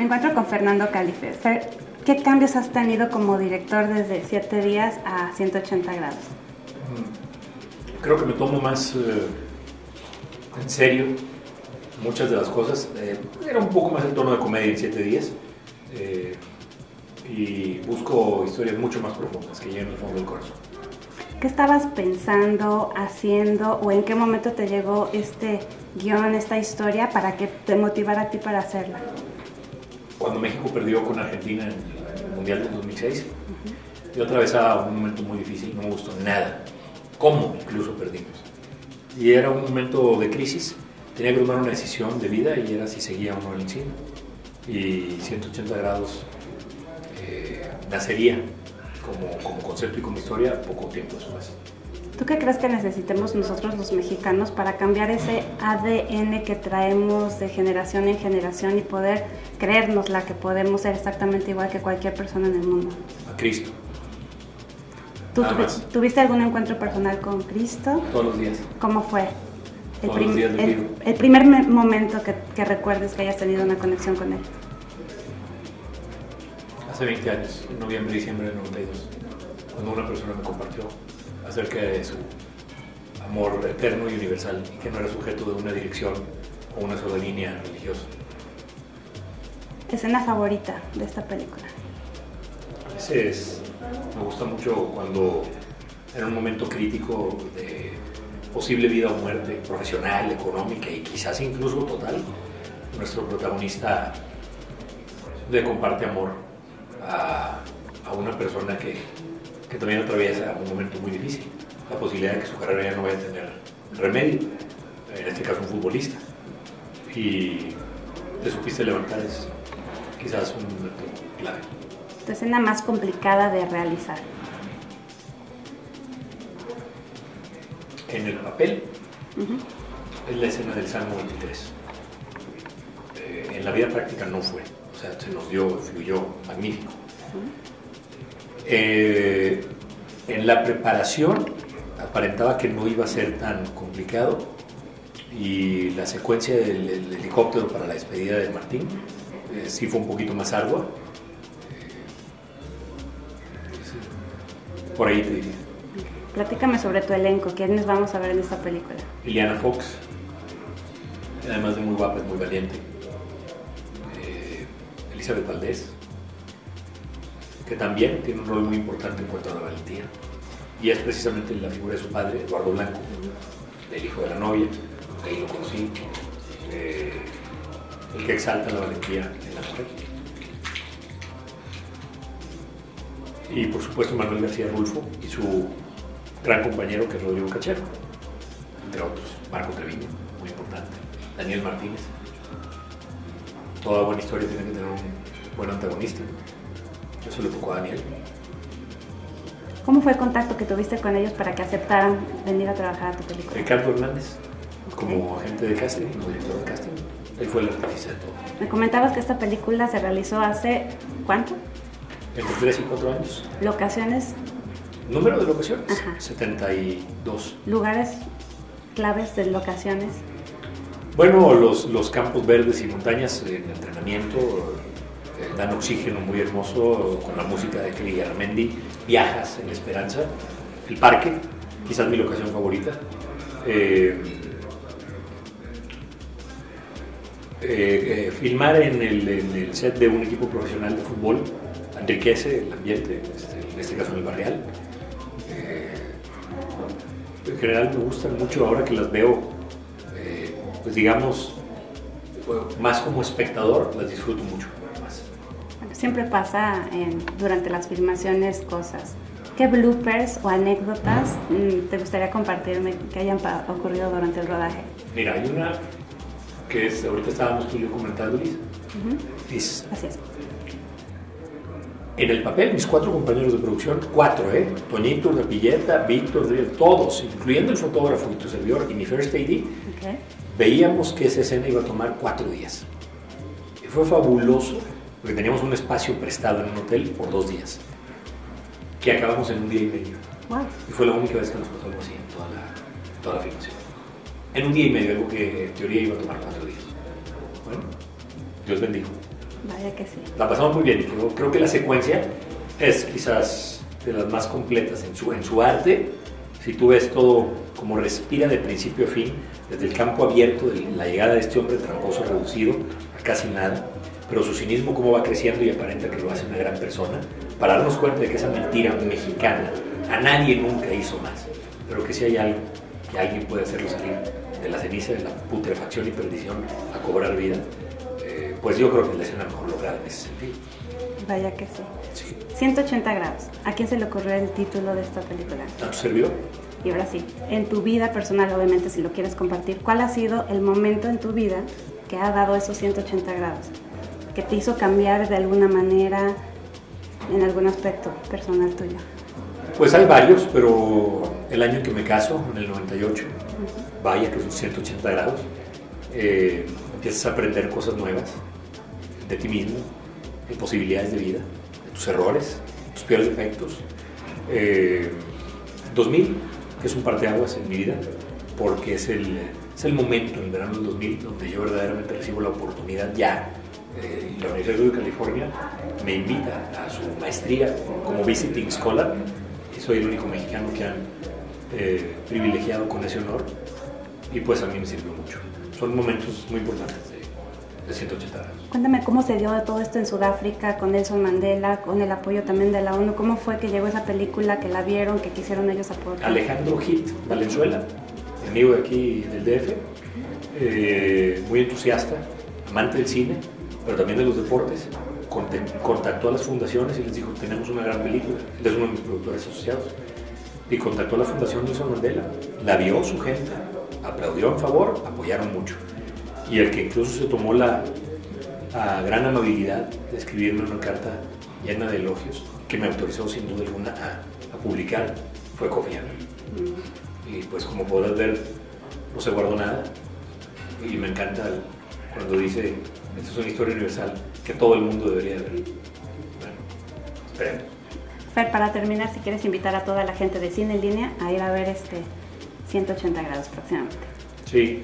Me encuentro con Fernando Calife. Fer, ¿Qué cambios has tenido como director desde 7 días a 180 grados? Creo que me tomo más eh, en serio muchas de las cosas. Eh, era un poco más el tono de comedia en 7 días. eh, y busco historias mucho más profundas que lleguen al fondo del corazón. ¿Qué estabas pensando, haciendo o en qué momento te llegó este guion, esta historia para que te motivara a ti para hacerla? Cuando México perdió con Argentina en el Mundial del 2006, yo atravesaba un momento muy difícil, no me gustó nada. ¿Cómo incluso perdimos? Y era un momento de crisis, tenía que tomar una decisión de vida y era si seguía o no el cine. Y 180 grados eh, nacería como, como concepto y como historia poco tiempo después. ¿Tú qué crees que necesitemos nosotros los mexicanos para cambiar ese ADN que traemos de generación en generación y poder creernos la que podemos ser exactamente igual que cualquier persona en el mundo? A Cristo, ¿Tú tuvi- más. tuviste algún encuentro personal con Cristo? todos los días. ¿Cómo fue? El, Todos los días lo el- el primer me- momento que, que recuerdes que hayas tenido una conexión con Él. Hace 20 años, en noviembre, diciembre del 92, cuando una persona me compartió acerca de su amor eterno y universal y que no era sujeto de una dirección o una sola línea religiosa. Escena favorita de esta película. A veces me gusta mucho cuando en un momento crítico de posible vida o muerte profesional, económica y quizás incluso total, nuestro protagonista le comparte amor a, a una persona que, que también atraviesa un momento muy difícil, la posibilidad de que su carrera ya no vaya a tener remedio, en este caso un futbolista, y te supiste levantar es quizás un momento clave. Tu escena más complicada de realizar. En el papel es la escena del Salmo 23. Eh, en la vida práctica no fue, o sea, se nos dio, fluyó, magnífico. Eh, en la preparación aparentaba que no iba a ser tan complicado y la secuencia del, del helicóptero para la despedida de Martín eh, sí fue un poquito más ardua. Eh. Por ahí te diría. Platícame sobre tu elenco. ¿Quiénes vamos a ver en esta película? Liliana Fox, además de muy guapa, es muy valiente. Eh, Elizabeth Valdés, que también tiene un rol muy importante en cuanto a la valentía. Y es precisamente la figura de su padre, Eduardo Blanco, el hijo de la novia, que ahí lo conocí, eh, el que exalta la valentía en la mujer. Y por supuesto Manuel García Rulfo y su gran compañero que es Rodrigo Cachero entre otros, Marco Treviño, muy importante, Daniel Martínez. Toda buena historia tiene que tener un buen antagonista. Eso le tocó a Daniel. ¿Cómo fue el contacto que tuviste con ellos para que aceptaran venir a trabajar a tu película? Ricardo Hernández, como agente de casting, como director de casting, él fue el artista de todo. Me comentabas que esta película se realizó hace ¿cuánto? Entre 3 y 4 años. Locaciones, Número de locaciones, Ajá. 72. lugares claves de locaciones. Bueno, los, los campos verdes y montañas en entrenamiento eh, dan oxígeno muy hermoso con la música de Kelly Garamendi, Viajas en Esperanza, el parque, quizás mi locación favorita. Eh, eh, eh, filmar en el, set de un equipo profesional de fútbol enriquece el ambiente, este, en este caso en el barrial. Eh, en general me gustan mucho ahora que las veo eh, pues digamos, más como espectador, las disfruto mucho siempre pasa en- durante las filmaciones cosas. ¿Qué bloopers o anécdotas mm, te gustaría compartirme que hayan ocurrido durante el rodaje? Mira, hay una que es, ahorita estábamos tú y yo comentando, Liz, es, Así es. en el papel, mis cuatro compañeros de producción, cuatro, ¿eh? Toñito, Rapilleta, Víctor, todos, incluyendo el fotógrafo y tu servidor y mi first AD, Ok. veíamos que esa escena iba a tomar cuatro días. Y fue fabuloso, porque teníamos un espacio prestado en un hotel por dos días, que acabamos en un día y medio. Wow. Y fue la única vez que nos pasó algo así en toda la, toda la filmación. En un día y medio, algo que en teoría iba a tomar cuatro días. Bueno, Dios bendijo. Vaya que sí. La pasamos muy bien. Creo, creo que la secuencia es quizás de las más completas en su, en su arte. Si tú ves todo como respira de principio a fin, desde el campo abierto de la llegada de este hombre tramposo reducido a casi nada, pero su cinismo cómo va creciendo y aparenta que lo hace una gran persona, para darnos cuenta de que esa mentira mexicana a nadie nunca hizo más, pero que si hay algo que alguien puede hacerlo salir de la ceniza, de la putrefacción y perdición a cobrar vida, eh, pues yo creo que es la escena mejor lograda en ese sentido. Vaya que sí. Sí. 180 grados. ¿A quién se le ocurrió el título de esta película? ¿A tu servidor? Y ahora sí, en tu vida personal, obviamente, si lo quieres compartir, ¿cuál ha sido el momento en tu vida que ha dado esos 180 grados? Que te hizo cambiar de alguna manera en algún aspecto personal tuyo. Pues hay varios, pero el año en que me caso, en el 98, vaya que son 180 grados, eh, empiezas a aprender cosas nuevas de ti mismo, de posibilidades de vida, de tus errores, tus peores defectos. Eh, 2000, que es un parteaguas en mi vida, porque es el, es el momento, el verano del 2000, donde yo verdaderamente recibo la oportunidad ya. Eh, la Universidad de California me invita a su maestría como visiting scholar y soy el único mexicano que han eh, privilegiado con ese honor y pues a mí me sirvió mucho. Son momentos muy importantes de, de 180 grados. Cuéntame cómo se dio todo esto en Sudáfrica con Nelson Mandela, con el apoyo también de la ONU. ¿Cómo fue que llegó esa película, que la vieron, que quisieron ellos aportar? Alejandro Hit Valenzuela, amigo de aquí del DF, eh, muy entusiasta, amante del cine, pero también de los deportes, contactó a las fundaciones y les dijo, tenemos una gran película, él es uno de mis productores asociados, y contactó a la Fundación Nelson Mandela, la vio su gente, aplaudió en favor, apoyaron mucho, y el que incluso se tomó la, la gran amabilidad de escribirme una carta llena de elogios, que me autorizó sin duda alguna a, a publicar, fue Kofi Annan. Y pues como podrás ver no se guardó nada. Y me encanta cuando dice esto es una historia universal que todo el mundo debería ver. Bueno esperemos. Fer, para terminar, si quieres invitar a toda la gente de cine en línea a ir a ver este 180 grados próximamente. sí.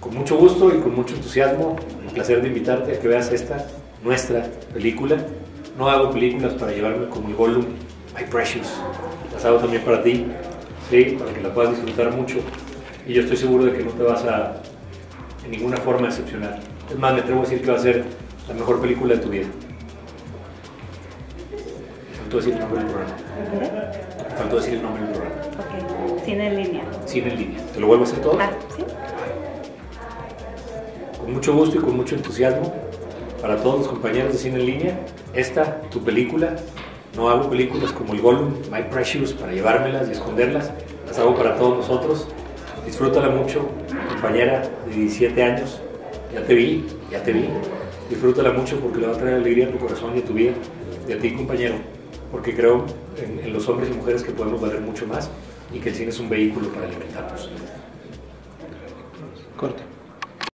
Con mucho gusto y con mucho entusiasmo un placer de invitarte a que veas esta nuestra película. No hago películas para llevarme como el Gollum My Precious. Las hago también para ti sí para que la puedas disfrutar mucho. Y yo estoy seguro de que no te vas a en ninguna forma decepcionar. Es más, me atrevo a decir que va a ser la mejor película de tu vida. Faltó decir el nombre del programa. ¿Vale? Faltó decir el nombre del programa. Ok, cine en línea. Cine en línea. ¿Te lo vuelvo a hacer todo? Ah, ¿sí? Con mucho gusto y con mucho entusiasmo para todos los compañeros de cine en línea. Esta, tu película. No hago películas como el Gollum, My Precious, para llevármelas y esconderlas. Las hago para todos nosotros. Disfrútala mucho, compañera de 17 años. Ya te vi, ya te vi. Disfrútala mucho porque le va a traer alegría a tu corazón y a tu vida. Y a ti, compañero. Porque creo en, los hombres y mujeres que podemos valer mucho más y que el cine es un vehículo para alimentarnos. Corte.